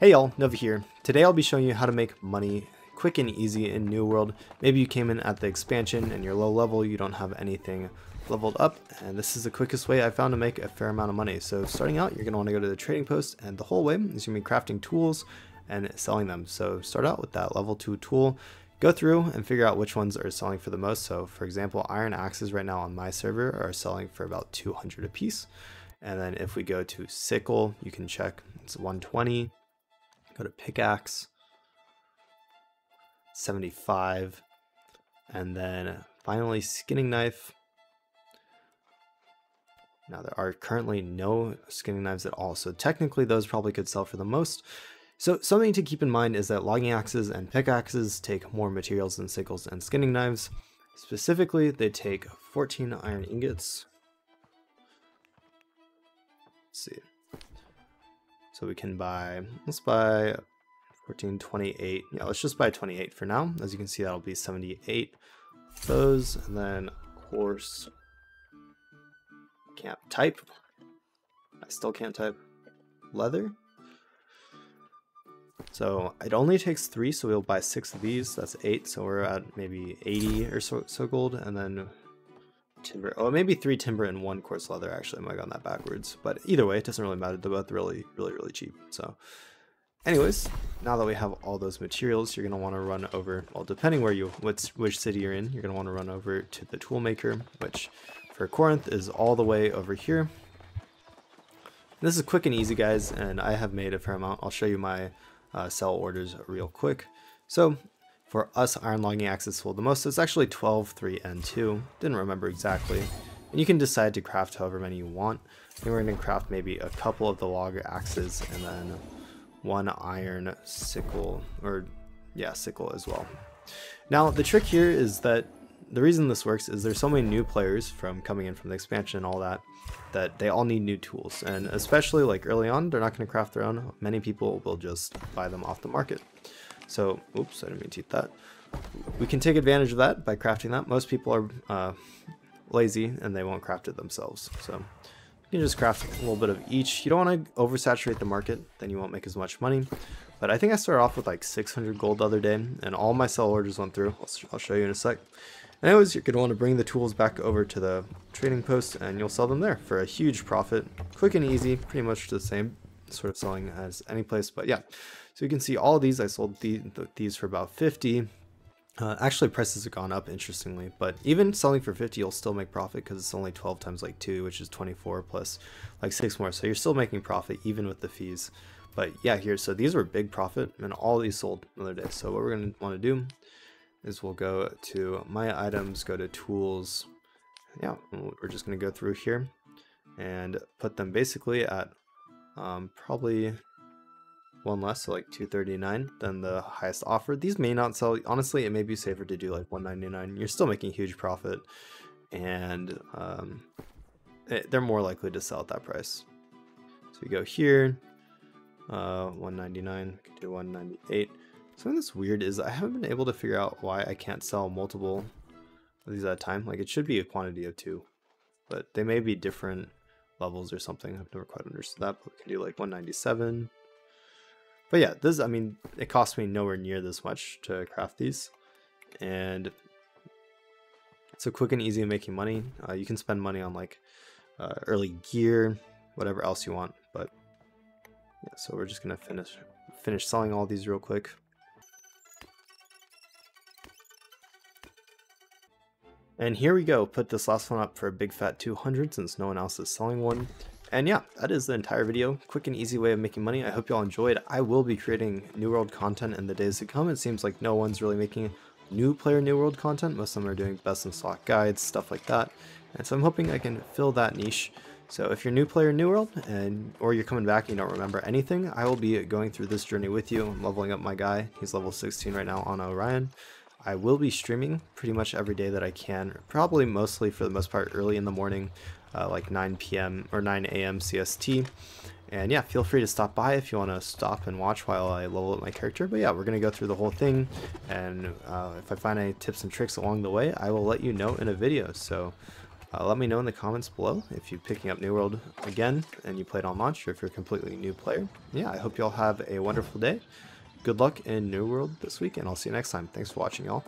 Hey y'all, Nova here. Today I'll be showing you how to make money quick and easy in New World. Maybe you came in at the expansion and you're low level, you don't have anything leveled up, and this is the quickest way I found to make a fair amount of money. So starting out, you're going to want to go to the trading post, and the whole way is going to be crafting tools and selling them. So start out with that level 2 tool, go through and figure out which ones are selling for the most. So for example, iron axes right now on my server are selling for about 200 a piece. And then if we go to sickle, you can check it's 120. Go to pickaxe, 75. And then finally skinning knife. Now there are currently no skinning knives at all, so technically those probably could sell for the most. So something to keep in mind is that logging axes and pickaxes take more materials than sickles and skinning knives. Specifically, they take 14 iron ingots, Let's see. So we can buy, let's buy 14, 28. Yeah, let's just buy 28 for now. As you can see, that'll be 78 those. And then, of course, can't type. I still can't type leather. So it only takes three, so we'll buy six of these. That's eight, so we're at maybe 80 or so, so gold. And then timber. Oh, maybe three timber and one coarse leather. Actually, I might have gone that backwards. But either way, it doesn't really matter. They're both really, really, really cheap. So anyways, now that we have all those materials, you're going to want to run over, well, depending where you, which, which city you're in, you're going to want to run over to the toolmaker, which for Corinth is all the way over here. This is quick and easy, guys, and I have made a fair amount. I'll show you my uh, sell orders real quick. So for us, iron logging axes sold the most. So It's actually 12, 3, and 2. Didn't remember exactly. And you can decide to craft however many you want. We're going to craft maybe a couple of the log axes and then one iron sickle, or yeah, sickle as well. Now, the trick here is that the reason this works is there's so many new players from coming in from the expansion and all that, that they all need new tools. And especially like early on, they're not going to craft their own. Many people will just buy them off the market. So, oops, I didn't mean to eat that. We can take advantage of that by crafting that. Most people are uh, lazy and they won't craft it themselves. So you can just craft a little bit of each. You don't want to oversaturate the market, then you won't make as much money. But I think I started off with like 600 gold the other day, and all my sell orders went through. I'll, I'll show you in a sec. Anyways, you're going to want to bring the tools back over to the trading post, and you'll sell them there for a huge profit. Quick and easy, pretty much the same sort of selling as any place, but yeah. So you can see all these, I sold the, the, these for about 50. Uh, actually, prices have gone up, interestingly, but even selling for 50, you'll still make profit because it's only 12 times like 2, which is 24 plus like 6 more. So you're still making profit even with the fees. But yeah, here, so these were big profit, and all these sold another day. So what we're going to want to do is we'll go to my items, go to tools. Yeah, we're just going to go through here and put them basically at um, probably one less, so like 239 than the highest offer. These may not sell. Honestly, it may be safer to do like 199. You're still making huge profit, and um, it, eh, they're more likely to sell at that price. So we go here, uh, 199. We can do 198. Something that's weird is I haven't been able to figure out why I can't sell multiple of these at a time. Like it should be a quantity of two, but they may be different levels or something. I've never quite understood that, but we can do like 197. But yeah, this, I mean, it cost me nowhere near this much to craft these. And it's a quick and easy of making money. Uh, you can spend money on like uh, early gear, whatever else you want. But yeah, so we're just gonna finish finish selling all these real quick. And here we go, put this last one up for a big fat 200 since no one else is selling one. And yeah, that is the entire video. Quick and easy way of making money. I hope you all enjoyed. I will be creating New World content in the days to come. It seems like no one's really making new player New World content. Most of them are doing best in slot guides, stuff like that. And so I'm hoping I can fill that niche. So if you're new player New World and or you're coming back and you don't remember anything, I will be going through this journey with you. I'm leveling up my guy. He's level 16 right now on Orion. I will be streaming pretty much every day that I can, probably mostly for the most part early in the morning uh, like 9 p.m. or 9 a.m. CST. And yeah, feel free to stop by if you want to stop and watch while I level up my character. But yeah, we're going to go through the whole thing. And uh, if I find any tips and tricks along the way, I will let you know in a video. So Uh, let me know in the comments below if you're picking up New World again and you played on launch or if you're a completely new player. Yeah, I hope you all have a wonderful day. Good luck in New World this week and I'll see you next time. Thanks for watching y'all.